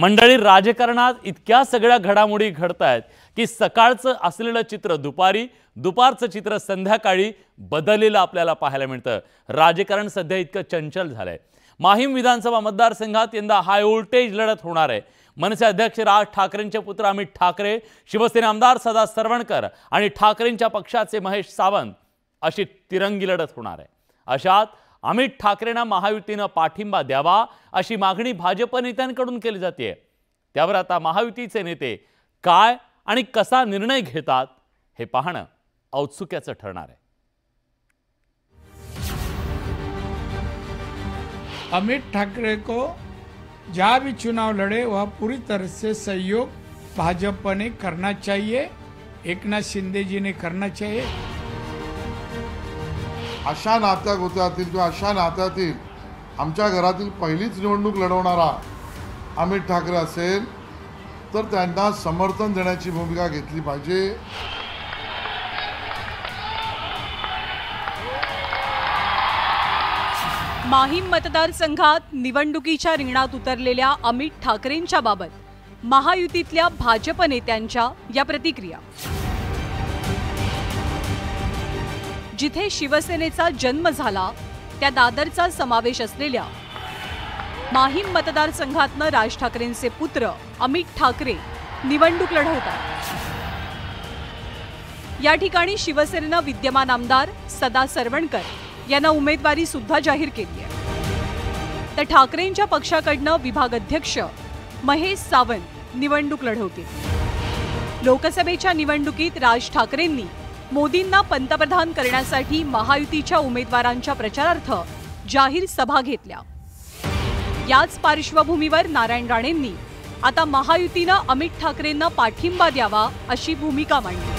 मंडळी राजकारणात इतक्या सगळ्या घडामोडी घडत आहेत की सकाळचं असलेलं चित्र दुपारी दुपारचं चित्र संध्याकाळी बदललेलं आपल्याला पाहायला मिळतं. राजकारण सध्या इतकं चंचल झालंय. माहीम विधानसभा मतदारसंघात यंदा हाय व्होल्टेज लढत होणार आहे. मनसे अध्यक्ष राज ठाकरेंचे पुत्र अमित ठाकरे शिवसेना आमदार सदा सरवणकर आणि ठाकरेंच्या पक्षाचे महेश सावंत अशी तिरंगी लढत होणार आहे. अशात अमित ठाकरेंना महायुतीनं पाठिंबा द्यावा अशी मागणी भाजप नेत्यांकडून केली जाते त्यावर आता महायुतीचे नेते काय आणि कसा निर्णय घेतात हे पाहणं औत्सुक्याचं ठरणार आहे. अमित ठाकरे को जहाँ भी चुनाव लड़े वह पूरी तरह से सहयोग भाजपा ने करना चाहिए एकनाथ शिंदे जी ने करना चाहिए। अशा नात्या गोत्यातील किंवा अशा नात्यातील आमच्या घरातील पहिलीच निवडणूक लढवणारा अमित ठाकरे असेल तर त्यांना समर्थन देण्याची भूमिका घेतली पाहिजे. माहीम मतदारसंघात निवडणुकीच्या रिंगणात उतरलेल्या अमित ठाकरेंच्या बाबत महायुतीतल्या भाजप नेत्यांच्या या प्रतिक्रिया. जिथे शिवसेनेचा जन्म झाला त्या दादरचा समावेश असलेल्या माहीम मतदारसंघातनं राज ठाकरेंचे पुत्र अमित ठाकरे निवडणूक लढवतात. या ठिकाणी शिवसेनेनं विद्यमान आमदार सदा सरवणकर यांना उमेदवारी सुद्धा जाहीर केली आहे. तर ठाकरेंच्या पक्षाकडनं विभाग अध्यक्ष महेश सावंत निवडणूक लढवतील. लोकसभेच्या निवडणुकीत राज ठाकरेंनी मोदींना पंतप्रधान करण्यासाठी महायुतीच्या उमेदवारांच्या प्रचारार्थ जाहीर सभा घेतल्या. याच पार्श्वभूमीवर नारायण राणेंनी आता महायुतीनं अमित ठाकरेंना पाठिंबा द्यावा अशी भूमिका मांडली.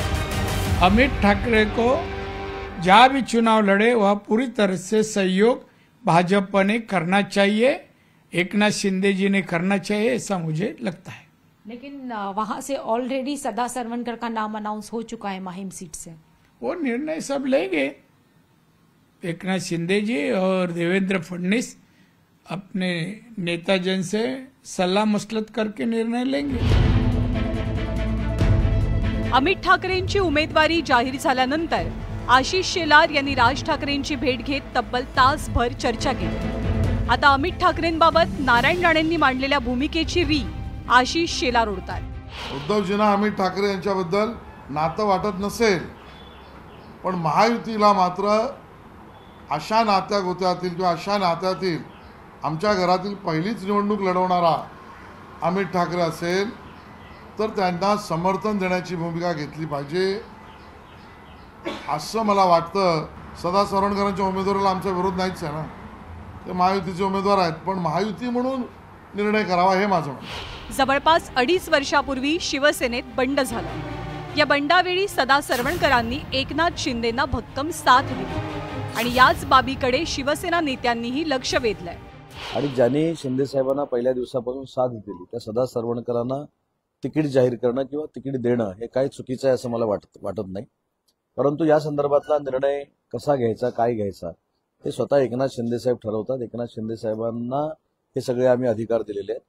अमित ठाकरे को जहाँ भी चुनाव लड़े वह पूरी तरह से सहयोग भाजपा ने करना चाहिए एकनाथ शिंदे जी ने करना चाहिए ऐसा मुझे लगता है। लेकिन वहाँ से ऑलरेडी सदा सरवनकर का नाम अनाउंस हो चुका है माहिम सीट से। वो निर्णय सब लेंगे। एकनाथ शिंदे जी और देवेंद्र फडणवीस अपने नेताजन से सलाह मसलत करके निर्णय लेंगे। अमित ठाकरेंची उमेदवारी जाहीर झाल्यानंतर आशिष शेलार यांनी राज ठाकरेंची भेट घेत तब्बल तासभर चर्चा केली. आता अमित ठाकरेंबाबत नारायण राणेंनी मांडलेल्या भूमिकेची री आशिष शेलार उडतात उद्धवजींना अमित ठाकरे यांच्याबद्दल नातं वाटत नसेल पण महायुतीला मात्र अशा नात्या गोत्यातील किंवा अशा नात्यातील आमच्या घरातील पहिलीच निवडणूक लढवणारा अमित ठाकरे असेल तर त्यांना समर्थन देण्याची भूमिका घेतली पाहिजे. असं मला वाटतं सदा सरवणकरांच्या उमेदवाराला आमचा विरोध नाहीच आहे ना. ते महायुतीचे उमेदवार आहेत पण महायुती म्हणून निर्णय करावा हे माझं. जवळपास अडीच वर्षापूर्वी शिवसेनेत बंड झाला. या बंडावेळी सदा सरवणकरांनी एकनाथ शिंदेना भक्कम साथ दिली. आणि याच बाबीकडे शिवसेना नेत्यांनीही लक्ष वेधलंय. आणि ज्यांनी शिंदे साहेबांना पहिल्या दिवसापासून साथ दिली त्या सदा सरवणकरांना तिकीट जाहीर करणं किंवा तिकीट देणं हे काही चुकीचं आहे असं मला वाटत वाटत नाही. परंतु या संदर्भातला निर्णय कसा घ्यायचा काय घ्यायचा हे स्वतः एकनाथ शिंदे साहेब ठरवतात. एकनाथ शिंदे साहेबांना हे सगळे आम्ही अधिकार दिलेले आहेत.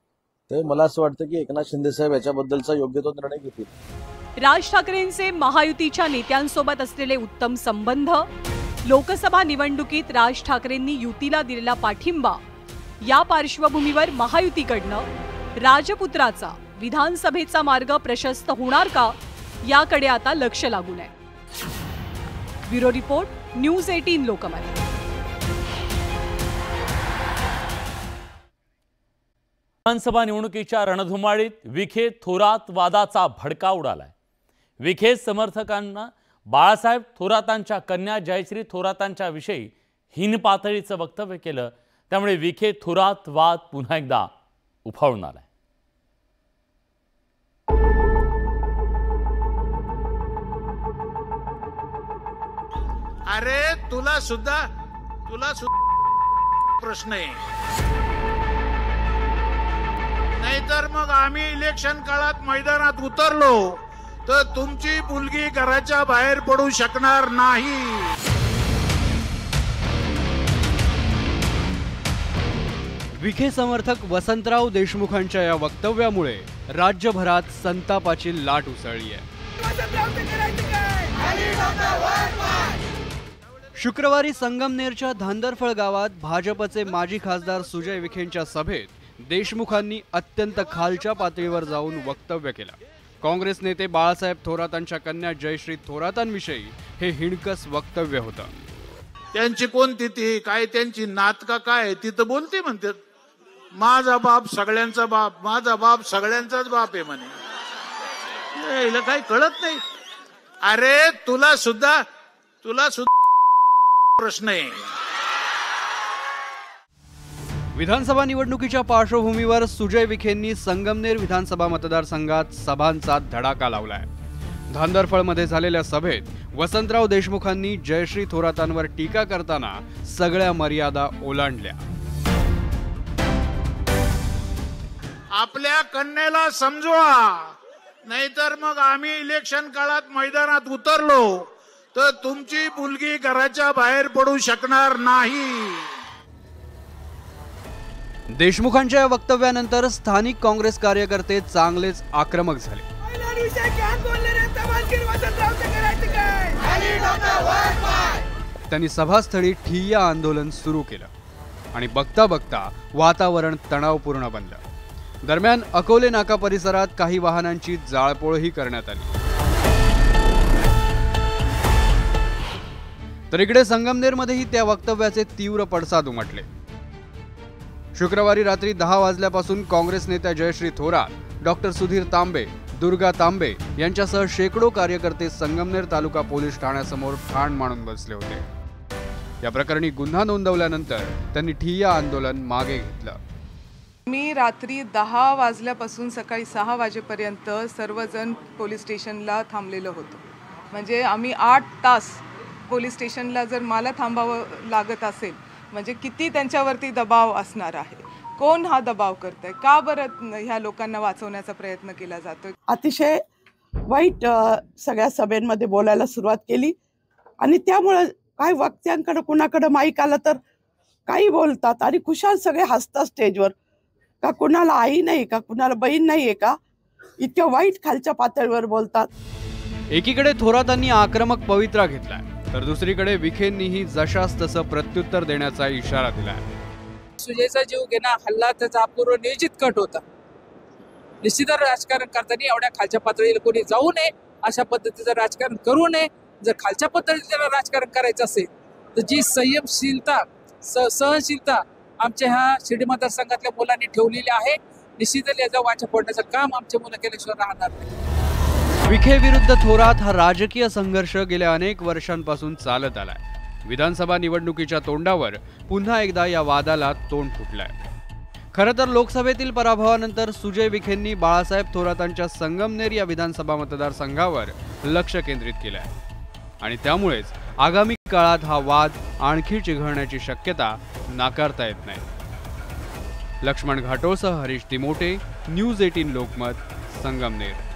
तर मला असं वाटतं की एकनाथ शिंदे साहेब याच्याबद्दलचा योग्य तो निर्णय घेतील. राज ठाकरेंचे महायुतीच्या नेत्यांसोबत असलेले उत्तम संबंध लोकसभा निवडणुकीत राज ठाकरेंनी युतीला दिलेला पाठिंबा या पार्श्वभूमीवर महायुतीकडनं राजपुत्राचा विधानसभेचा मार्ग प्रशस्त होणार का याकडे आता लक्ष लागून आहे. Bureau report news eighteen Lokmat. विधानसभा निवडणुकीच्या रणधुमाळीत विखे थोरात वादाचा भडका उडालाय. विखे समर्थकांना बाळासाहेब थोरातांच्या कन्या जयश्री थोरातांच्या विषयी हीन पातळीचं वक्तव्य केलं. त्यामुळे विखे थोरात वाद पुन्हा एकदा उफाळून आलाय. अरे तुला सुद्धा तुला सुद्धा प्रश्न आहे. नाहीतर मग आम्ही इलेक्शन काळात मैदानात उतरलो तर तुमची मुलगी घराच्या बाहेर पडू शकणार नाही. विखे समर्थक वसंतराव देशमुखांच्या या वक्तव्यामुळे राज्यभरात संतापाची लाट उसळली आहे. शुक्रवारी संगमनेरच्या धांदरफळ गावात भाजपचे माजी खासदार सुजय विखेंच्या सभेत देशमुखांनी अत्यंत खालच्या पातळीवर जाऊन वक्तव्य केलं. काँग्रेस नेते बाळासाहेब थोरातांच्या कन्या जयश्री थोरातांविषयी हे हिणकस वक्तव्य होतं. त्यांची कोणती ती काय त्यांची नातका काय ती तर बोलते म्हणतात. माझा बाप सगळ्यांचा बाप माझा बाप सगळ्यांचाच बाप आहे म्हणे. हिला काही कळत नाही. अरे तुला सुद्धा तुला सुद्धा प्रश्न आहे. विधानसभा निवडणुकीच्या पार्श्वभूमीवर सुजय विखेंनी संगमनेर विधानसभा मतदारसंघात सभांचा धडाका लावलाय. धांदरफळमध्ये झालेल्या सभेत वसंतराव देशमुखांनी जयश्री थोरातांवर टीका करताना सगळ्या मर्यादा ओलांडल्या. आपल्या कन्येला समजवा. नाहीतर मग आम्ही इलेक्शन काळात मैदानात उतरलो तर तुमची मुलगी घराच्या बाहेर पडू शकणार नाही. देशमुखांच्या या वक्तव्यानंतर स्थानिक काँग्रेस कार्यकर्ते चांगलेच आक्रमक झाले. त्यांनी सभास्थळी ठिय्या आंदोलन सुरू केलं आणि बघता बघता वातावरण तणावपूर्ण बनलं. दरम्यान अकोले नाका परिसरात काही वाहनांची जाळपोळही करण्यात आली. तर इकडे संगमनेरमध्येही त्या वक्तव्याचे तीव्र पडसाद उमटले. शुक्रवारी रात्री दहा वाजल्यापासून काँग्रेस नेत्या जयश्री थोरात डॉक्टर सुधीर तांबे दुर्गा तांबे यांच्यासह शेकडो कार्यकर्ते संगमनेर तालुका पोलीस ठाण्यासमोर ठाण मांडून बसले होते. या प्रकरणी गुन्हा नोंदवल्यानंतर त्यांनी ठिय्या आंदोलन मागे घेतलं. मी रात्री दहा वाजल्यापासून सकाळी सहा वाजेपर्यंत सर्वजण पोलीस स्टेशनला थांबलेलं होतं. म्हणजे आम्ही आठ तास पोलीस स्टेशनला जर मला थांबावं लागत असेल म्हणजे किती त्यांच्यावरती दबाव असणार आहे? कोण हा दबाव करतंय? का बरं ह्या लोकांना वाचवण्याचा प्रयत्न केला जातोय? अतिशय वाईट सगळ्या सभेमध्ये बोलायला सुरुवात केली. आणि त्यामुळं काय वक्त्यांकडे कुणाकडे माईक आलं तर काही बोलतात. आणि खुशाल सगळे हसतात स्टेजवर. का कुणाला आई नाही का कुणाला बहीण नाही आहे का? इतक्या वाईट खालच्या पातळीवर बोलतात. एकीकडे थोरातांनी आक्रमक पवित्रा घेतलाय. तर दुसरीकडे विखेंनीही जशास तसं प्रत्युत्तर देण्याचा इशारा दिला सुजयचा जीव घेणं हल्ला त्याचा अपूर्व नियोजित कट होता. निश्चित राजकारण करताना एवढ्या खालच्या पातळीला कोणी जाऊ नये अशा पद्धतीचं राजकारण करू नये. जर खालच्या पद्धतीचं राजकारण करायचं असेल तर जी संयमशीलता स सहनशीलता आमच्या ह्या शिर्डी मतदारसंघातल्या मुलांनी ठेवलेली आहे निश्चितच याचा वाचा फोडण्याचं काम आमच्या मुलं केल्याशिवाय राहणार नाही. विखे विरुद्ध थोरात हा राजकीय संघर्ष गेल्या अनेक वर्षांपासून चालत आलाय. विधानसभा निवडणुकीच्या तोंडावर पुन्हा एकदा या वादाला तोंड फुटलंय. खरं तर लोकसभेतील पराभवानंतर सुजय विखेंनी बाळासाहेब थोरातांच्या संगमनेर या विधानसभा मतदारसंघावर लक्ष केंद्रित केलंय. आणि त्यामुळेच आगामी काळात हा वाद आणखी चिघळण्याची शक्यता नाकारता येत नाही. लक्ष्मण घाटोळसह हरीश तिमोटे न्यूज एटीन लोकमत संगमनेर.